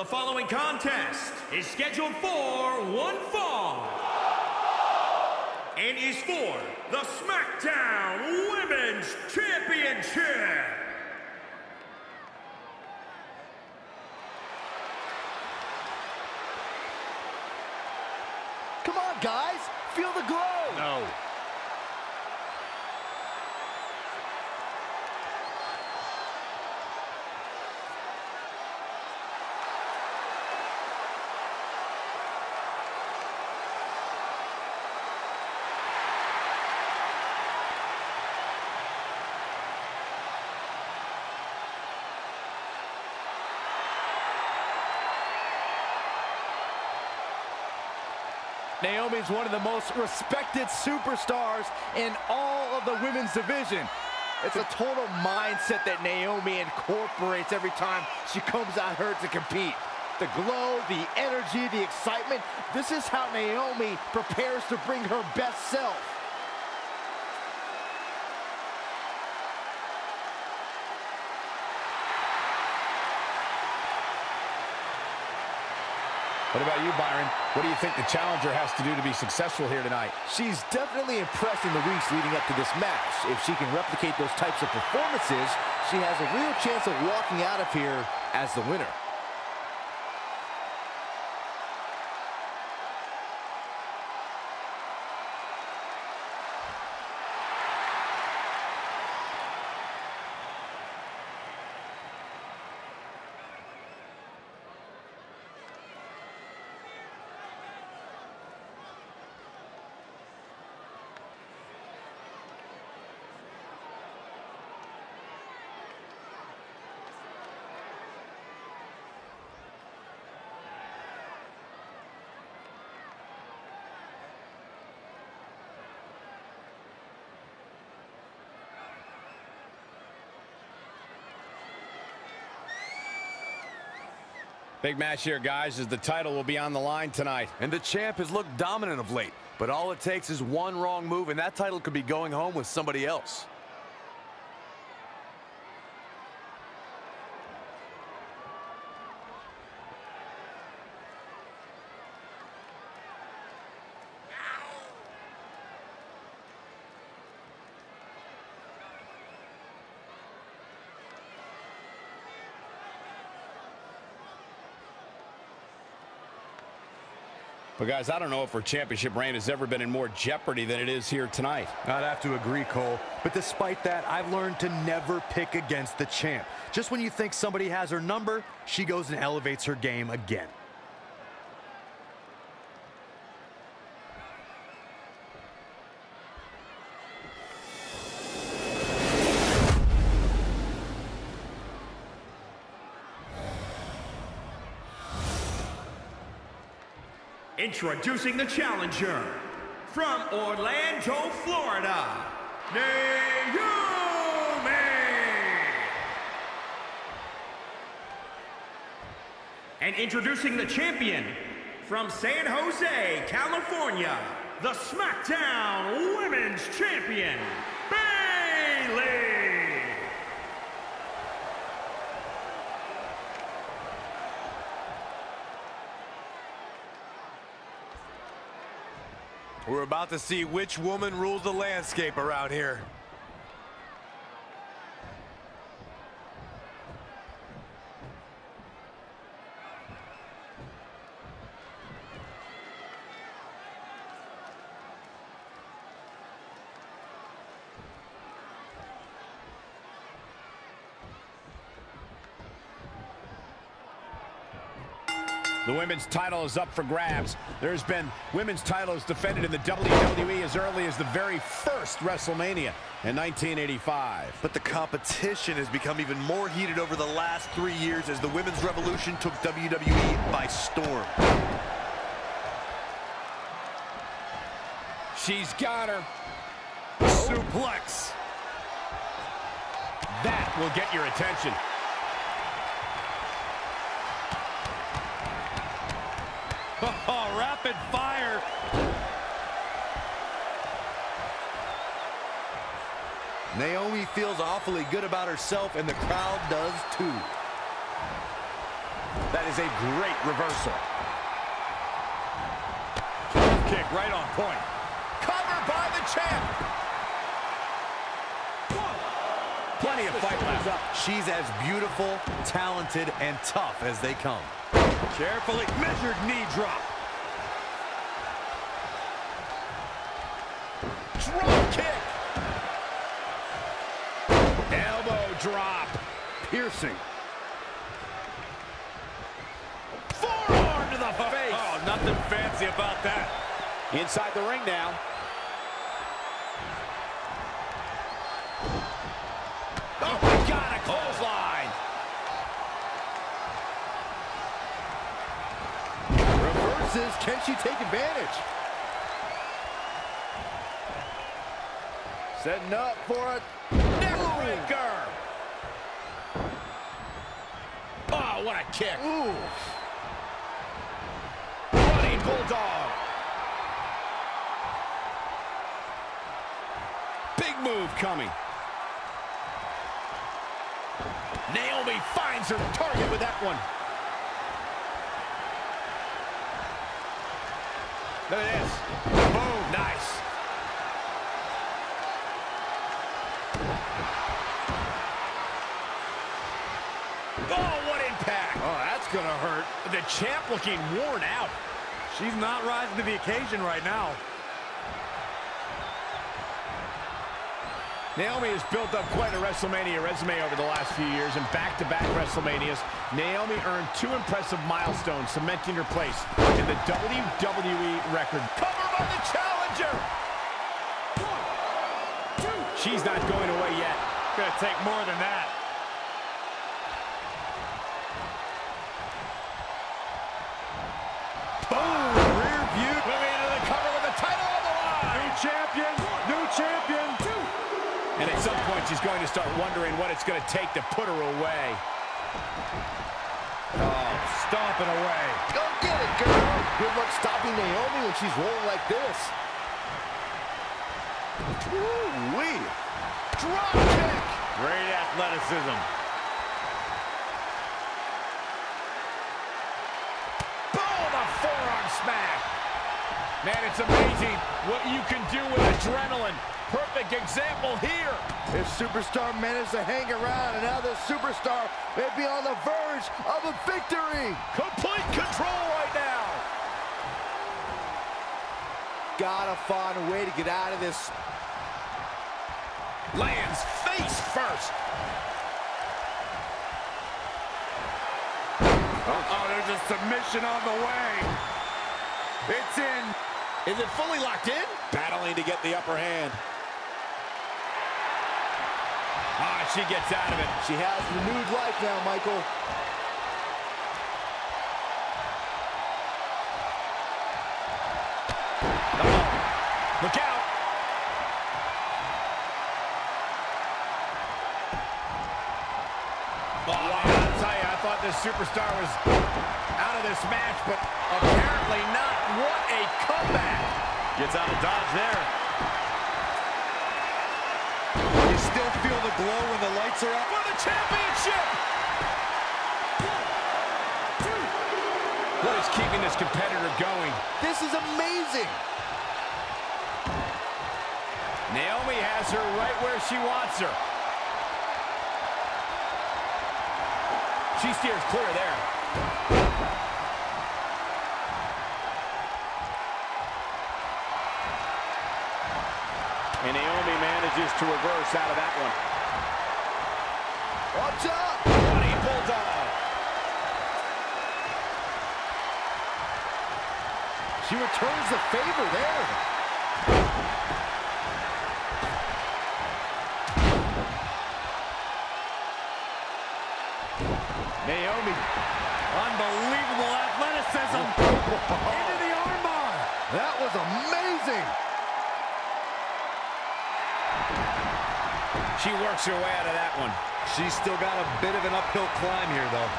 The following contest is scheduled for one fall and is for the SmackDown Women's Championship. Come on, guys. Feel the glow. No. Naomi's one of the most respected superstars in all of the women's division. It's a total mindset that Naomi incorporates every time she comes out here to compete. The glow, the energy, the excitement. This is how Naomi prepares to bring her best self. What about you, Byron? What do you think the challenger has to do to be successful here tonight? She's definitely impressed in the weeks leading up to this match. If she can replicate those types of performances, she has a real chance of walking out of here as the winner. Big match here, guys, as the title will be on the line tonight. And the champ has looked dominant of late, but all it takes is one wrong move, and that title could be going home with somebody else. But, guys, I don't know if her championship reign has ever been in more jeopardy than it is here tonight. I'd have to agree, Cole. But despite that, I've learned to never pick against the champ. Just when you think somebody has her number, she goes and elevates her game again. Introducing the challenger from Orlando, Florida, Naomi. And introducing the champion from San Jose, California, the SmackDown Women's Champion, Bayley. We're about to see which woman rules the landscape around here. The women's title is up for grabs. There's been women's titles defended in the WWE as early as the very first WrestleMania in 1985. But the competition has become even more heated over the last three years as the women's revolution took WWE by storm. She's got her. Suplex. That will get your attention. Oh, rapid fire. Naomi feels awfully good about herself, and the crowd does too. That is a great reversal. Kick right on point. Covered by the champ. Plenty of fight left. She's as beautiful, talented, and tough as they come. Carefully measured knee drop. Drop kick. Elbow drop. Piercing. Forearm to the oh, face. Oh, nothing fancy about that. Inside the ring now. Oh, my God, a clothesline. Can she take advantage? Setting up for a Neckbreaker. Oh, what a kick. Ooh. Running Bulldog. Big move coming. Naomi finds her target with that one. Look at this. Boom. Nice. Oh, what impact. Oh, that's gonna hurt. The champ looking worn out. She's not rising to the occasion right now. Naomi has built up quite a WrestleMania resume over the last few years, and back-to-back WrestleManias, Naomi earned two impressive milestones, cementing her place in the WWE record. Cover by the challenger! She's not going away yet. Gonna take more than that. Boom! Rear view. Moving into the cover with the title on the line. champion, new champion. And at some point, she's going to start wondering what it's going to take to put her away. Oh, stomping away. Go get it, girl. Good luck stopping Naomi when she's rolling like this. Ooh-wee. Drop kick. Great athleticism. Boom! A forearm smack. Man, it's amazing what you can do with adrenaline. Perfect example here. This superstar managed to hang around, and now this superstar may be on the verge of a victory. Complete control right now. Gotta find a way to get out of this. Lands face first. Uh-oh, there's a submission on the way. It's in. Is it fully locked in? Battling to get the upper hand. She gets out of it. She has renewed life now, Michael. Oh, look out. Oh, I gotta tell you, I thought this superstar was out of this match, but apparently not. What a comeback. Gets out of dodge there. Glow when the lights are up? For the championship. What is keeping this competitor going? This is amazing. Naomi has her right where she wants her. She steers clear there. And Naomi manages to reverse out of that one. Watch out. Running Bulldog. She returns the favor there. Naomi. Unbelievable athleticism. Into the armbar. That was amazing. She works her way out of that one. She's still got a bit of an uphill climb here, though.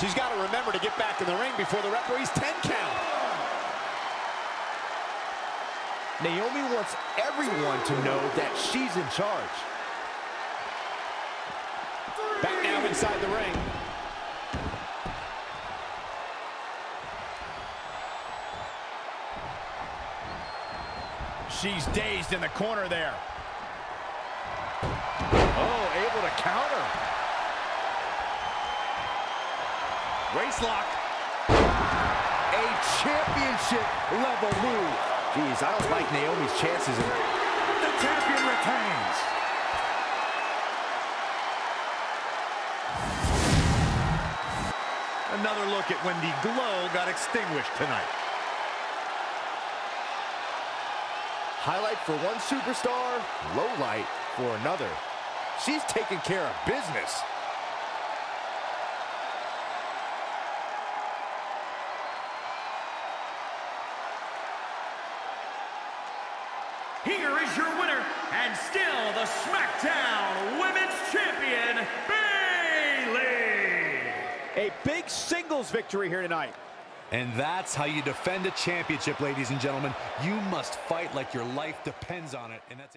She's got to remember to get back in the ring before the referee's 10 count. Naomi wants everyone to know that she's in charge. Back now inside the ring. She's dazed in the corner there. Oh, able to counter. Waist lock. A championship level move. Jeez, I don't like Naomi's chances. In The champion retains. Another look at when the glow got extinguished tonight. Highlight for one superstar, low light for another. She's taking care of business. Here is your winner, and still the SmackDown Women's Champion, Bayley. A big singles victory here tonight. And that's how you defend a championship, ladies and gentlemen. You must fight like your life depends on it. And that's